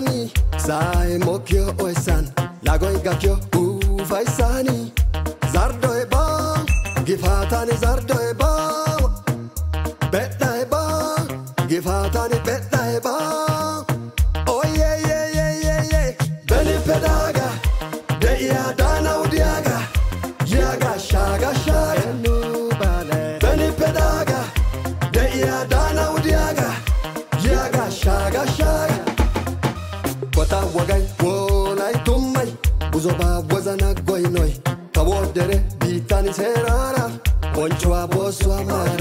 isaanii saa'ee mokkiyoo oessan lagoy gakkiyoo uufa isaanii zardo'e baa gifaataani zardo'e baa bedha'e oh, yeah yeah yeah yeah oyeyeyeyeeye benippe daaga de'iyaa daanawu diyaaga yaaga shaaga shaaga benippe Wata wagay wolay tummay Uzoba wazana goynoy Kawo dere biittani seeraara Bonchuwa boossuwa maaran